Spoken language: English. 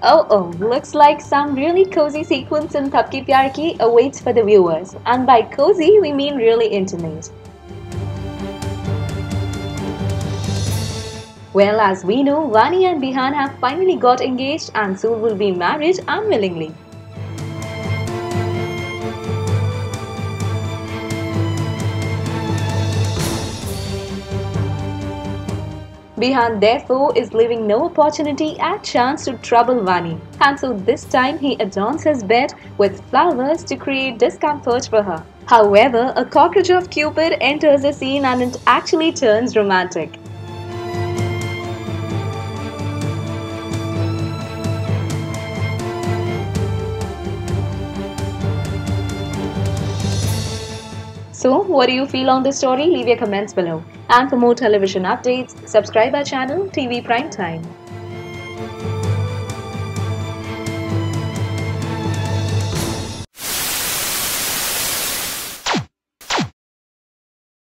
Oh oh, looks like some really cozy sequence in Thapki Pyar Ki awaits for the viewers. And by cozy, we mean really intimate. Well, as we know, Vani and Bihaan have finally got engaged and soon will be married unwillingly. Bihaan therefore is leaving no opportunity and chance to trouble Vani. And so this time he adorns his bed with flowers to create discomfort for her. However, a cockroach of Cupid enters the scene and it actually turns romantic. So, what do you feel on this story? Leave your comments below. And for more television updates, subscribe our channel TV Prime Time.